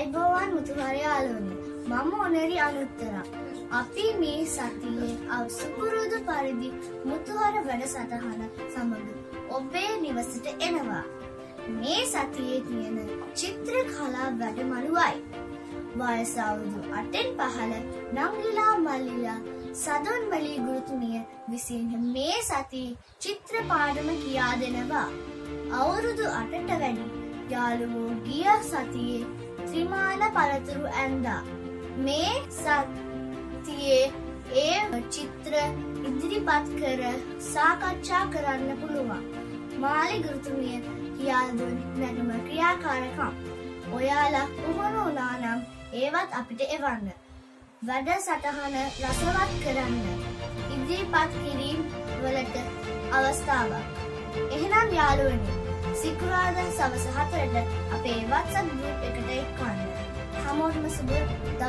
අයිබෝවන් මුතුහරයාලුවනි මම ඔනරි අනුත්තර. අපි මේ සතියේ අව සුපුරුදු පරිදි මුතුහර වැඩ සටහන සමඟ ඔබේ නිවසට එනවා. මේ සතියේ තියෙන චිත්‍ර කලා වැඩමළුවයි. වයසවුදු අටෙන් පහළ නංගිලා මල්ලිලා සදුන් මලී ගුරුතුමිය විසින් මේ සති චිත්‍ර පාඩම කියා දෙනවා. අවුරුදු අටට වැඩි යාළුවෝ ගිය සතියේ ත්‍රිමාණ පළතුරු ඇන්දා. මේ සතියේ ඒ චිත්‍ර ඉදිරිපත් කර සාකච්ඡා කරන්න පුළුවන්. මාලි ගුරුතුමිය කියාදුන් නැටම ක්‍රියාකාරකම්. ඔයාලා පුහුණු වුණා නම් ඒවත් අපිට එවන්න. වැඩ සටහන රසවත් කරන්න. ඉදිරිපත් කිරීම් වලට අවස්ථාවක්. එහෙනම් යාළුවනි සිකුරාදා සවස හතරට අපේ වත්සප් ගෲප් එකට 是不是古道